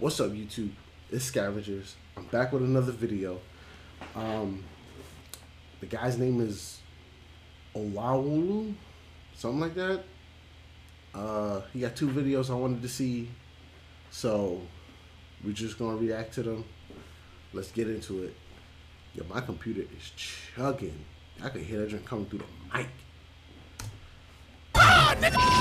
What's up, YouTube? It's ScavengerZ. I'm back with another video. Um, the guy's name is Olawoolo, something like that. Uh, he got two videos I wanted to see, so we're just gonna react to them. Let's get into it. Yo, my computer is chugging. I can hear that drink coming through the mic. You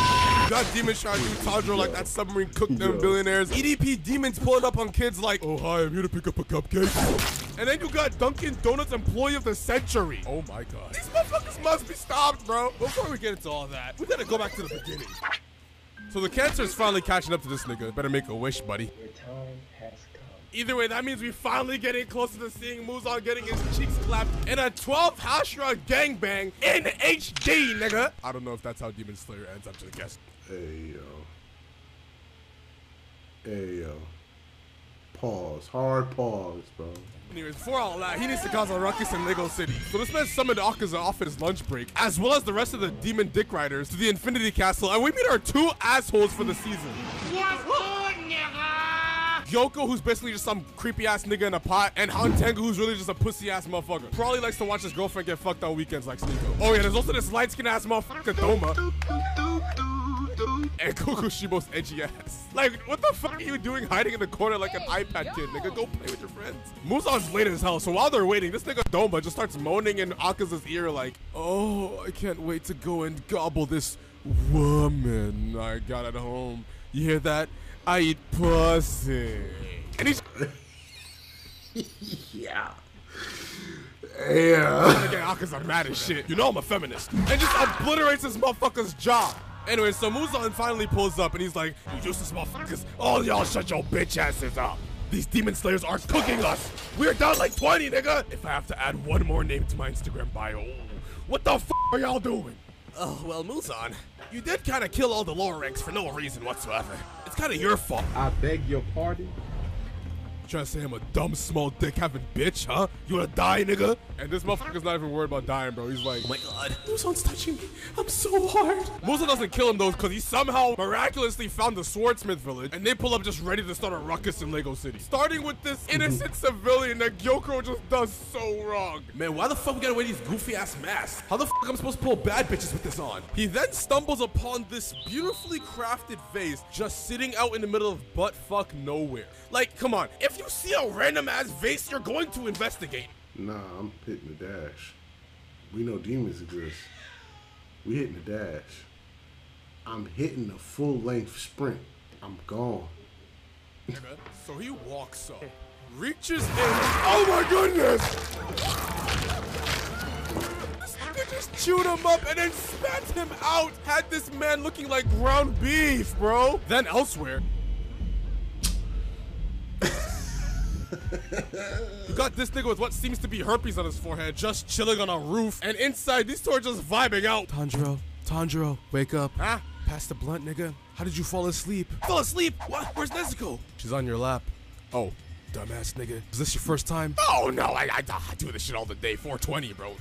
got demons trying to do Tanjiro like that submarine cooked them Yo. billionaires. EDP demons pulling up on kids like, oh hi, I'm here to pick up a cupcake. And then you got Dunkin' Donuts employee of the century. Oh my god. These motherfuckers must be stopped, bro. Before we get into all that, we gotta go back to the beginning. So the cancer is finally catching up to this nigga. Better make a wish, buddy. Your time has come. Either way, that means we finally getting closer to seeing Muzan getting his cheeks clapped in a 12 Hashira gangbang in HD, nigga. I don't know if that's how Demon Slayer ends. I'm just guessing. Hey yo. Hey yo. Pause. Hard pause, bro. Anyways, before all that, he needs to cause a ruckus in Lego City. So this man summoned Akaza off his lunch break, as well as the rest of the demon dick riders to the Infinity Castle, and we meet our two assholes for the season. Gyokko, who's basically just some creepy ass nigga in a pot, and Hantengu, who's really just a pussy ass motherfucker. Probably likes to watch his girlfriend get fucked on weekends like Sneako. Oh yeah, there's also this light skinned ass motherfucker, Doma. And Kokushibo's edgy ass. Like, what the fuck are you doing hiding in the corner like an iPad kid, nigga? Go play with your friends. Muzan's late as hell, so while they're waiting, this nigga Doma just starts moaning in Akaza's ear like, Oh, I can't wait to go and gobble this woman I got at home. You hear that? I eat pussy. And he's Yeah. Yeah. Nigga, Akaza mad as shit. You know I'm a feminist. And just obliterates this motherfucker's jaw. Anyway, so Muzan finally pulls up and he's like, You useless motherfuckers, all y'all shut your bitch asses up. These demon slayers are cooking us. We're down like 20, nigga. If I have to add one more name to my Instagram bio, what the f are y'all doing? Oh, well, Muzan, you did kind of kill all the lower ranks for no reason whatsoever. It's kind of your fault. I beg your pardon. Trying to say I'm a dumb, small dick having bitch, huh? You wanna die, nigga? And this motherfucker's not even worried about dying, bro. He's like, oh my god, Muzan's touching me. I'm so hard. Muzan doesn't kill him though, because he somehow miraculously found the Swordsmith village, and they pull up just ready to start a ruckus in Lego City. Starting with this innocent civilian that Gyokuro just does so wrong. Man, why the fuck we gotta wear these goofy ass masks? How the fuck am I supposed to pull bad bitches with this on? He then stumbles upon this beautifully crafted vase just sitting out in the middle of butt fuck nowhere. Like, come on, if you see a random ass vase, you're going to investigate. Nah, I'm hitting the dash. We know demons exist. We hitting the dash. I'm hitting a full length sprint. I'm gone. So he walks up, reaches in. Oh my goodness! This nigga just chewed him up and then spat him out. Had this man looking like ground beef, bro. Then elsewhere. You got this nigga with what seems to be herpes on his forehead, just chilling on a roof, and inside these two are just vibing out. Tanjiro, Tanjiro, wake up. Huh? Pass the blunt, nigga. How did you fall asleep? Fall asleep? What? Where's Nezuko? She's on your lap. Oh, dumbass nigga. Is this your first time? Oh no, I, I, I do this shit all the day. 420, bro.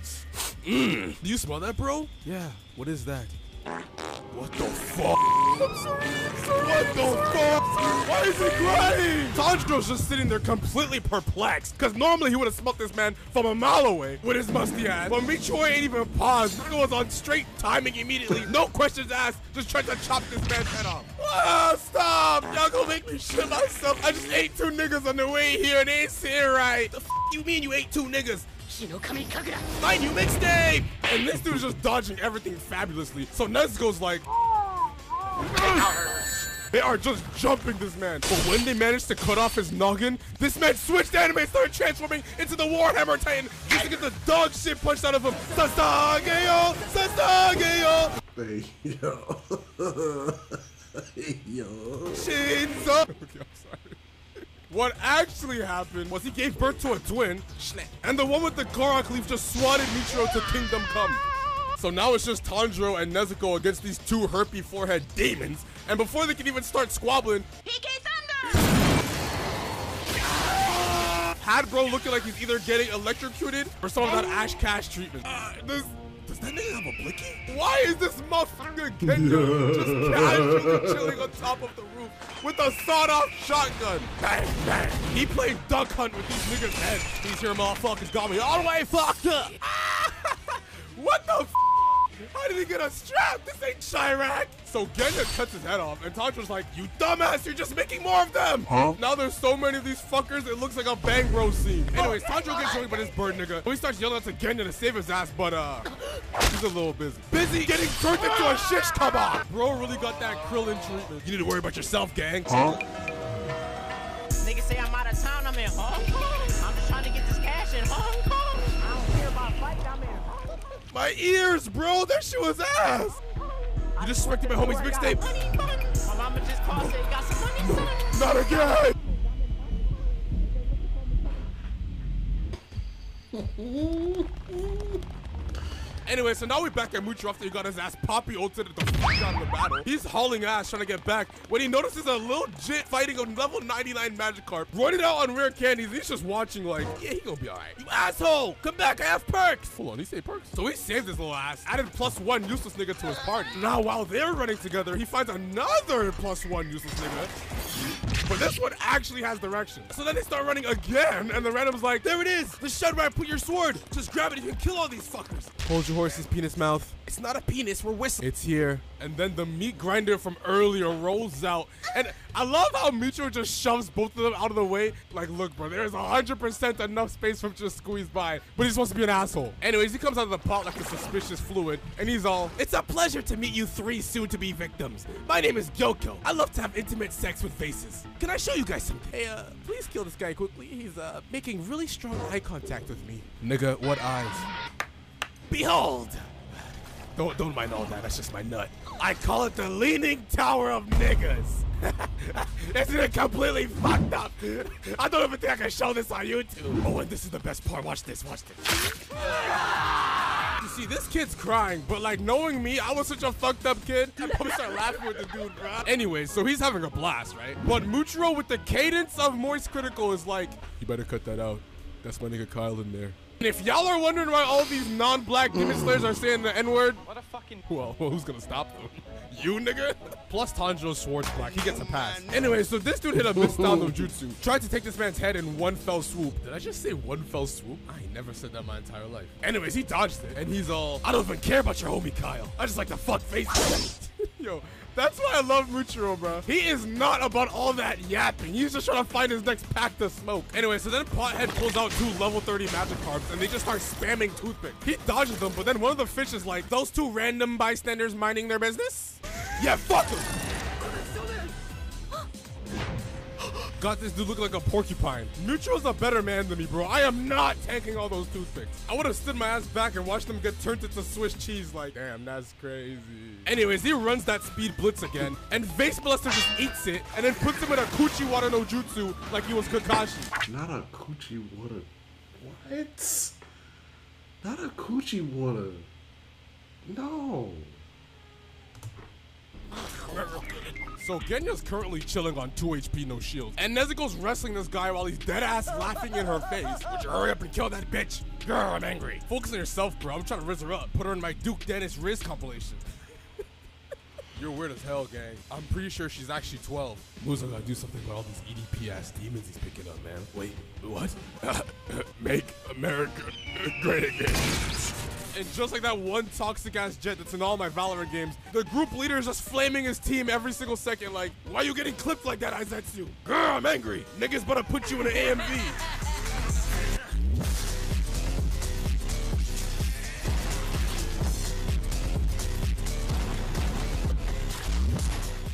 Mmm. Do you smell that, bro? Yeah. What is that? What the fuck? I'm sorry, I'm sorry. What the fuck? Why is he crying? Tanjiro's just sitting there completely perplexed. Because normally he would have smelt this man from a mile away with his musty ass. But Michoi ain't even paused. Nigga was on straight timing immediately. No questions asked. Just tried to chop this man's head off. Ah, stop. Y'all gonna make me shit myself. I just ate two niggas on the way here and they ain't sitting right. The f you mean you ate two niggas? My new mixtape! And this dude's just dodging everything fabulously. So Nezuko's like, they are just jumping this man. But when they managed to cut off his noggin, this man switched anime and started transforming into the Warhammer Titan just to get the dog shit punched out of him. Sasageyo! Sasageyo! Hey, yo. hey, yo. Shinzo! Okay, I'm sorry. What actually happened was he gave birth to a twin, and the one with the Korok leaf just swatted Muichiro to Kingdom Come. So now it's just Tanjiro and Nezuko against these two herpy forehead demons, and before they can even start squabbling, had bro looking like he's either getting electrocuted or some of that Ash Cash treatment. Uh, does, does that nigga have a Flicky? Why is this motherfucker Genya just casually chilling on top of the roof with a sawed-off shotgun? Bang, bang. He played duck hunt with these niggas' heads. These here motherfuckers got me all the way fucked up. what the f how did he get a strap? This ain't Chiraq. So Genya cuts his head off, and Tanjiro's like, you dumbass, you're just making more of them. Huh? Now there's so many of these fuckers, it looks like a Bang Bros scene. Anyways, Tanjiro gets joined by this bird nigga. He starts yelling at Genya to save his ass, but uh, he's a little busy. Busy getting turned into a shish kebab. Bro really got that Krillin treatment. You need to worry about yourself, gang. Huh? Niggas say I'm out of town, I'm in Hong Kong. I'm just trying to get this cash in Hong Kong. I don't care about fighting, I'm in my ears, bro. That shit was ass. You disrespected my homie's mixtape. My mama just called, say you got some money, son. Not again. Anyway, so now we're back at Mucho after he got his ass poppy ulted the out of the battle. He's hauling ass trying to get back when he notices a little jit fighting a level 99 Magikarp, running out on rare candies. He's just watching like, yeah, he gonna be alright. You asshole! Come back, I have perks! Hold on, he say perks? So he saved his little ass, added plus one useless nigga to his party. Now while they're running together, he finds another plus one useless nigga. But this one actually has direction. So then they start running again, and the random's like, there it is! The shed where I put your sword! Just grab it, you can kill all these fuckers! Hold your horse's penis mouth. It's not a penis, we're whistling. It's here. And then the meat grinder from earlier rolls out. And I love how Micho just shoves both of them out of the way. Like, look, bro, there's 100% enough space for him to just squeeze by. But he's supposed to be an asshole. Anyways, he comes out of the pot like a suspicious fluid. And he's all, It's a pleasure to meet you three soon-to-be victims. My name is Gyokko. I love to have intimate sex with faces. Can I show you guys something? Hey, uh, please kill this guy quickly. He's, uh, making really strong eye contact with me. Nigga, what eyes? Behold! Don't, don't mind all that, that's just my nut. I call it the Leaning Tower of Niggas. Isn't it completely fucked up? I don't even think I can show this on YouTube. Oh, and this is the best part. Watch this, watch this. You see, this kid's crying, but like knowing me, I was such a fucked up kid. I probably start laughing with the dude, bro. Anyways, so he's having a blast, right? But Muichiro with the cadence of Moist Critical is like, you better cut that out. That's my nigga Kyle in there. And if y'all are wondering why all these non-black demon slayers are saying the N-word, what a fucking well, well, who's gonna stop them? You nigga? Plus Tanjiro's sword's black. He gets a pass. Anyway, so this dude hit a mid-style jutsu. Tried to take this man's head in one fell swoop. Did I just say one fell swoop? I never said that my entire life. Anyways, he dodged it. And he's all, I don't even care about your homie Kyle. I just like to fuck face. Yo, that's why I love Muichiro, bro. He is not about all that yapping. He's just trying to find his next pack to smoke. Anyway, so then Pothead pulls out two level 30 Magikarps, and they just start spamming Toothpick. He dodges them, but then one of the fish is like, those two random bystanders minding their business? Yeah, fuck them. Got this dude looking like a porcupine. Muichiro's a better man than me, bro. I am not tanking all those toothpicks. I would have stood my ass back and watched them get turned into Swiss cheese like, damn, that's crazy. Anyways, he runs that speed blitz again, and Vase Blaster just eats it, and then puts him in a Kuchi Wada no Jutsu like he was Kakashi. Not a Kuchi Wada. What? Not a Kuchi Wada. No. So Genya's currently chilling on 2 HP, no shield. And Nezuko's wrestling this guy while he's dead ass laughing in her face. Would you hurry up and kill that bitch? Girl, I'm angry. Focus on yourself, bro. I'm trying to riz her up. Put her in my Duke Dennis Riz compilation. You're weird as hell, gang. I'm pretty sure she's actually 12. Musa gotta do something about all these EDP ass demons he's picking up, man. Wait, what? Make America great again. And just like that one toxic ass jet that's in all my Valorant games, the group leader is just flaming his team every single second. Like, why are you getting clipped like that, Aizetsu? Girl, I'm angry. Niggas better put you in an AMV.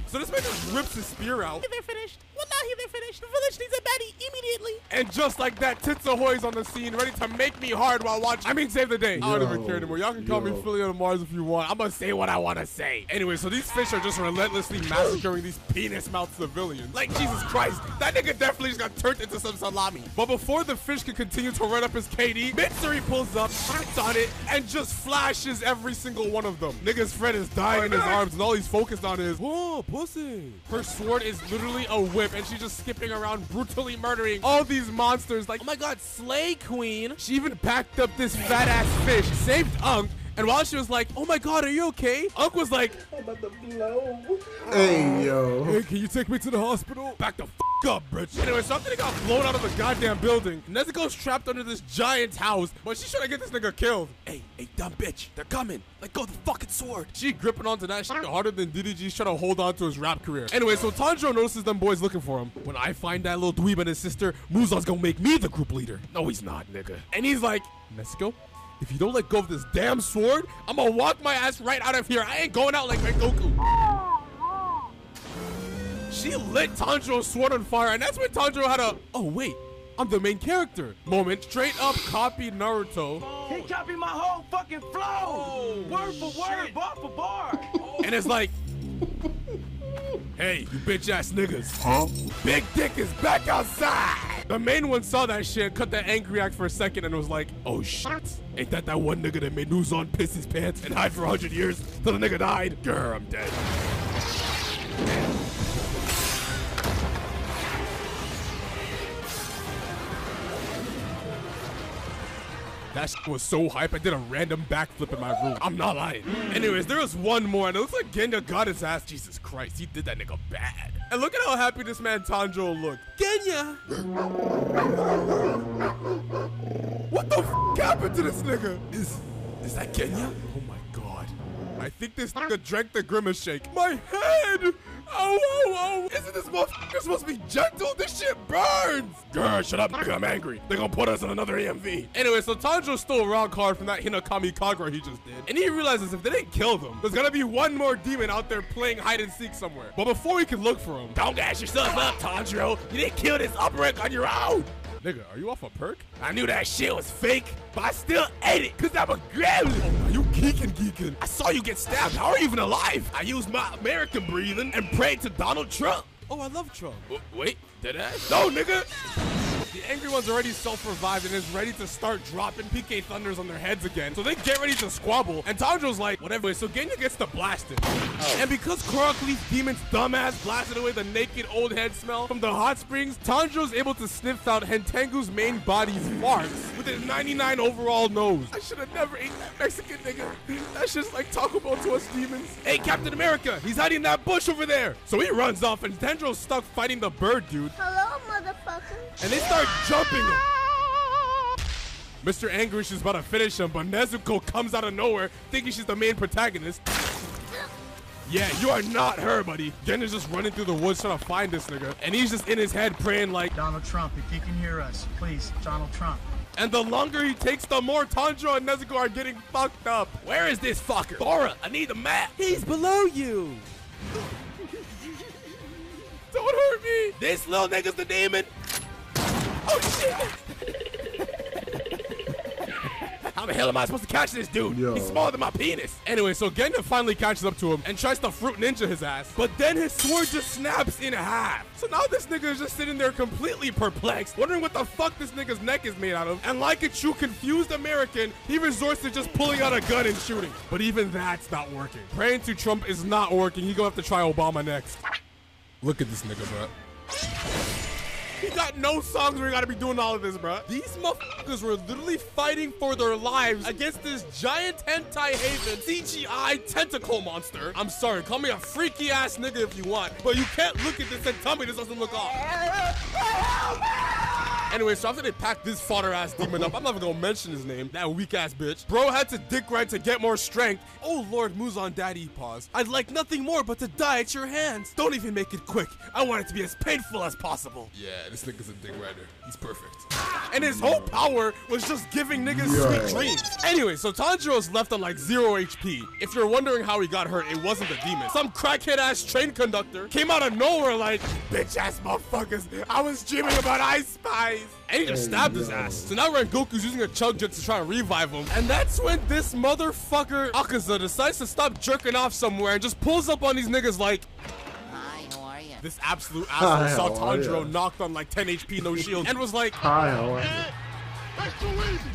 So this man just rips his spear out. They're finished. Well, now they're finished. Needs a baddie immediately. And just like that, Tits Ahoy's on the scene, ready to make me hard while watching. I mean, save the day. I don't even care anymore. Y'all can call me. Philly on Mars if you want. I'm gonna say what I want to say. Anyway, so these fish are just relentlessly massacring these penis mouth civilians. Like, Jesus Christ, that nigga definitely just got turned into some salami. But before the fish can continue to run up his KD, Mitsuri pulls up, hits on it, and just flashes every single one of them. Nigga's friend is dying in his arms, and all he's focused on is, whoa, pussy. Her sword is literally a whip, and she's just skipping around brutally murdering all these monsters like, oh my god, Slay Queen. She even packed up this fat ass fish, saved Unk, And while she was like, oh my god, are you okay? Unc was like, "About to blow." Hey, yo. Hey, can you take me to the hospital? Back the f up, bitch. Anyway, something got blown out of the goddamn building. Nezuko's trapped under this giant's house, but she's trying to get this nigga killed. Hey, hey, dumb bitch. They're coming. Let go of the fucking sword. She gripping onto that shit harder than DDG's trying to hold on to his rap career. Anyway, so Tanjiro notices them boys looking for him. When I find that little dweeb and his sister, Muzan's gonna make me the group leader. No, he's not, nigga. And he's like, Nezuko, if you don't let go of this damn sword, I'm gonna walk my ass right out of here. I ain't going out like Rengoku. She lit Tanjiro's sword on fire, and that's when Tanjiro had a, oh wait, I'm the main character moment. Straight up copied Naruto. He copied my whole fucking flow. Oh, word for word, bar for bar. And it's like, hey, you bitch ass niggas. Huh? Big Dick is back outside. The main one saw that shit, cut that angry act for a second, and was like, oh shit. Ain't that that one nigga that made Muzan piss his pants and hide for 100 years till the nigga died? Grr, I'm dead. That shit was so hype, I did a random backflip in my room. I'm not lying. Anyways, there was one more, and it looks like Genya got his ass. Jesus Christ, he did that nigga bad. And look at how happy this man Tanjiro looked. Genya! What the f happened to this nigga? Is, is that Genya? Oh my god. I think this nigga drank the grimace shake. My head! Oh, oh, oh! Isn't this motherfucker supposed to be gentle? This shit burns! Girl, shut up, I'm angry. They're gonna put us in another EMV. Anyway, so Tanjiro stole a around card from that Hinokami Kagura he just did. And he realizes if they didn't kill them, there's gonna be one more demon out there playing hide and seek somewhere. But before we can look for him, don't gas yourself up, Tanjiro. You didn't kill this upper on your own. Nigga, are you off a perk? I knew that shit was fake, but I still ate it because I'm a gremlin. Oh, are you geeking geeking? I saw you get stabbed. How are you even alive? I used my American breathing and prayed to Donald Trump. Oh, I love Trump. W wait, did I? No, nigga. The angry one's already self-revived and is ready to start dropping PK Thunders on their heads again. So they get ready to squabble. And Tanjiro's like, whatever. So Genya gets to blasting. Oh. And because Korok Leaf Demon's dumbass blasted away the naked old head smell from the hot springs, Tanjiro's able to sniff out Hantengu's main body's farts with his 99 overall nose. I should have never eaten that Mexican nigga. That's just like Taco Bell to us demons. Hey, Captain America, he's hiding in that bush over there. So he runs off and Tanjiro's stuck fighting the bird dude. Hello, motherfucker. And they start jumping him. Mr. Anguish is about to finish him, but Nezuko comes out of nowhere thinking she's the main protagonist. Yeah, you are not her, buddy. Jen is just running through the woods trying to find this nigga. And he's just in his head praying like, Donald Trump, if you can hear us, please, Donald Trump. and the longer he takes, the more Tanjiro and Nezuko are getting fucked up. Where is this fucker? Bora, I need the map. He's below you. Don't hurt me. This little nigga's the demon. Oh shit. How the hell am I supposed to catch this dude? Yo. He's smaller than my penis. Anyway, so Genya finally catches up to him and tries to fruit ninja his ass. But then his sword just snaps in half. So now this nigga is just sitting there completely perplexed, wondering what the fuck this nigga's neck is made out of. And like a true confused American, he resorts to just pulling out a gun and shooting. But even that's not working. Praying to Trump is not working. He gonna have to try Obama next. Look at this nigga, bro. He got no songs where he gotta be doing all of this, bro. These motherfuckers were literally fighting for their lives against this giant hentai haven CGI tentacle monster. I'm sorry, call me a freaky ass nigga if you want, but you can't look at this and tell me this doesn't look off. Anyway, so after they packed this fodder ass demon up, I'm not even gonna mention his name, that weak ass bitch. Bro had to dick ride to get more strength. Oh Lord Muzan Daddy, pause. I'd like nothing more but to die at your hands. Don't even make it quick. I want it to be as painful as possible. Yeah, this nigga's a dick rider. He's perfect. And his whole power was just giving niggas Yo. sweet dreams. Anyway, so Tanjiro's left on like zero HP. If you're wondering how he got hurt, it wasn't the demon. Some crackhead ass train conductor came out of nowhere like, bitch ass motherfuckers, I was dreaming about Ice Spice. And he just Oh, stabbed his ass. So now Rengoku's using a chug jutsu to try and revive him. And that's when this motherfucker Akaza decides to stop jerking off somewhere and just pulls up on these niggas like, Hi, how are you? this absolute Hi, asshole saw how Tanjiro knocked on like 10 HP, no shield, and was like, Hi, how are you?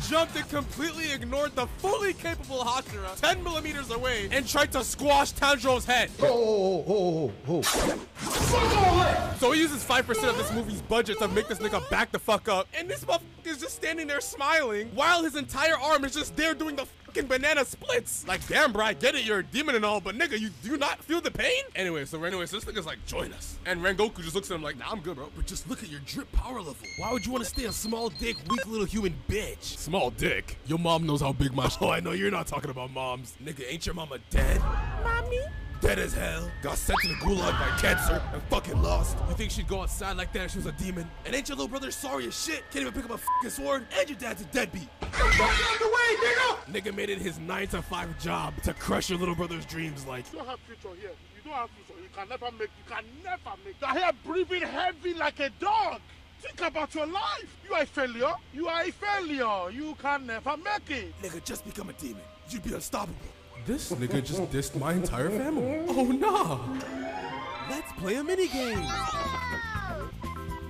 Jumped and completely ignored the fully capable Hashira 10 millimeters away and tried to squash Tanjiro's head. Oh, oh, oh, oh. So he uses 5% of this movie's budget to make this nigga back the fuck up. And this motherfucker is just standing there smiling while his entire arm is just there doing the fucking banana splits. Like, damn, bro, I get it, you're a demon and all, but nigga, you do not feel the pain? Anyway, so anyway, so this nigga's like, join us. And Rengoku just looks at him like, nah, I'm good, bro. But just look at your drip power level. Why would you want to stay a small dick, weak little human bitch? Small dick? Your mom knows how big my Oh, I know you're not talking about moms. Nigga, ain't your mama dead? Mommy? Dead as hell, got sent to the gulag by cancer, and fucking lost. You think she'd go outside like that if she was a demon? And ain't your little brother sorry as shit? Can't even pick up a fucking sword? And your dad's a deadbeat. Get the fuck out the way, nigga! Nigga made it his 9 to 5 job to crush your little brother's dreams like. You don't have future here. You don't have future. You can never make. You can never make. You're here breathing heavy like a dog. Think about your life. You are a failure. You are a failure. You can never make it. Nigga, just become a demon. You'd be unstoppable. This nigga just dissed my entire family. Oh nah. Let's play a minigame.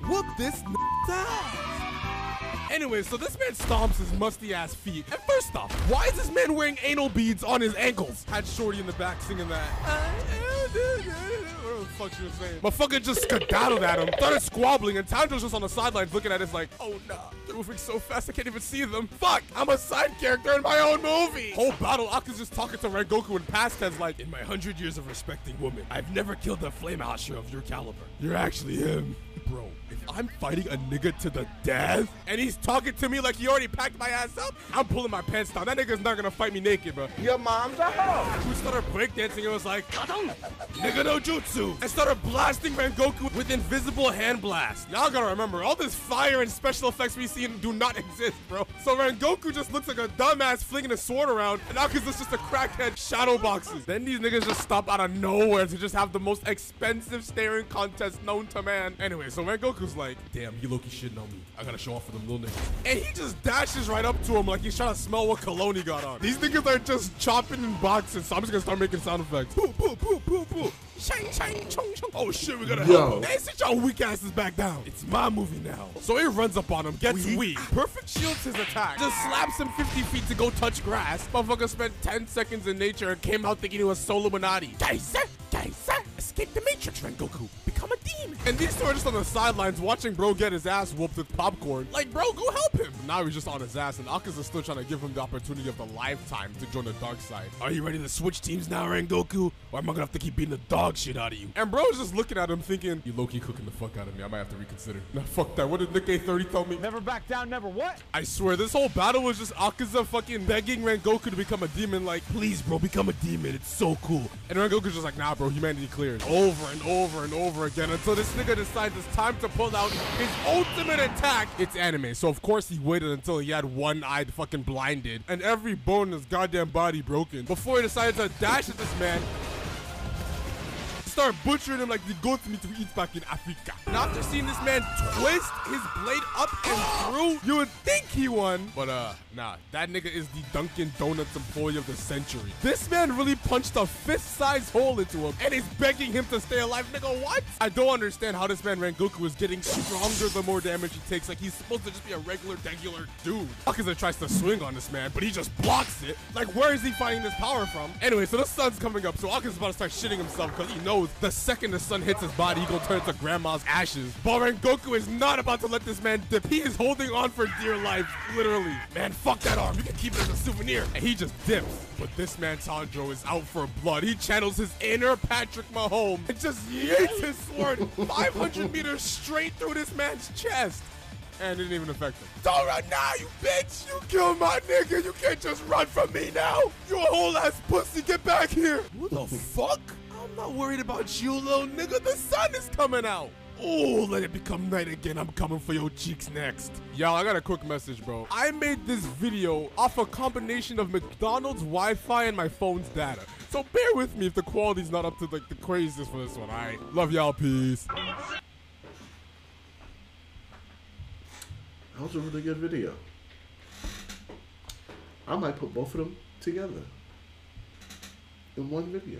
Whoop this n***'s ass. Anyway, so this man stomps his musty ass feet. And first off, why is this man wearing anal beads on his ankles? Had Shorty in the back singing that. Uh, uh, Whatever the fuck she was saying. Motherfucker just skedaddled at him, started squabbling, and Tanjo's just on the sidelines looking at it like, oh nah, they're moving so fast I can't even see them. Fuck, I'm a side character in my own movie. Whole battle, Aka's just talking to Rengoku in past tense like, in my hundred years of respecting women, I've never killed a flame asher of your caliber. You're actually him. Bro, if I'm fighting a nigga to the death and he's talking to me like he already packed my ass up, I'm pulling my pants down. That nigga's not gonna fight me naked, bro. Your mom's a hoe. We started breakdancing. and was like, nigga no jutsu. And started blasting Rengoku with invisible hand blast. Y'all gotta remember, all this fire and special effects we see do not exist, bro. So Rengoku just looks like a dumbass flinging a sword around, and Akaza's just a crackhead shadow boxes. Then these niggas just stop out of nowhere to just have the most expensive staring contest known to man. Anyway, so Rengoku's like, damn, you Loki should know me. I gotta show off for them little niggas. And he just dashes right up to him like he's trying to smell what cologne he got on. These niggas are just chopping and boxing, so I'm just gonna start making sound effects. Poo, poo, poo, poo, poo. Shang, shang, chung, chung. Oh shit, we gotta Yo. help. Hey, sit y'all weak asses back down. It's my movie now. So he runs up on him, gets weak. Perfect shields his attack. Just slaps him 50 feet to go touch grass. Motherfucker spent 10 seconds in nature and came out thinking he was Solomonati. Geyser, geyser, escape the Matrix, Rengoku. Become a demon. And these two are just on the sidelines watching bro get his ass whooped with popcorn. Like, bro, go help him. Now he's just on his ass, and Akaza's still trying to give him the opportunity of the lifetime to join the dark side. Are you ready to switch teams now, Rengoku? Or am I gonna have to keep beating the dog shit out of you? And bro's just looking at him thinking, you low-key cooking the fuck out of me. I might have to reconsider. Nah, fuck that. What did Nick A30 tell me? Never back down, never what? I swear, this whole battle was just Akaza fucking begging Rengoku to become a demon. Like, please, bro, become a demon. It's so cool. And Rengoku's just like, nah, bro, humanity clears. Over and over and over again until this nigga decides it's time to pull out his ultimate attack. It's anime, so of course he waited until he had one eye fucking blinded and every bone in his goddamn body broken before he decided to dash at this man start butchering him like the goat meat we eat back in Africa. After seeing this man twist his blade up and through, you would think he won. But uh, nah, that nigga is the Dunkin' Donuts employee of the century. This man really punched a fist-sized hole into him and is begging him to stay alive. Nigga, what? I don't understand how this man Rengoku is getting stronger the more damage he takes. Like he's supposed to just be a regular, regular dude. Akaza tries to swing on this man, but he just blocks it. Like where is he finding this power from? Anyway, so the sun's coming up, so Akaza's about to start shitting himself because he knows the second the sun hits his body, he gonna turn into grandma's ashes. But Rengoku is not about to let this man dip. He is holding on for dear life, literally. Man, fuck that arm. You can keep it as a souvenir. And he just dips. But this man Tanjiro is out for blood. He channels his inner Patrick Mahomes and just yeets his sword 500 meters straight through this man's chest. And it didn't even affect him. Don't run now, you bitch! You killed my nigga! You can't just run from me now! You whole ass pussy! Get back here! What the fuck? I'm not worried about you, little nigga. The sun is coming out. Oh, let it become night again. I'm coming for your cheeks next. Y'all, I got a quick message, bro. I made this video off a combination of McDonald's Wi-Fi and my phone's data. So bear with me if the quality's not up to like the craziest for this one, alright? Love y'all, peace. That was a really good video. I might put both of them together in one video.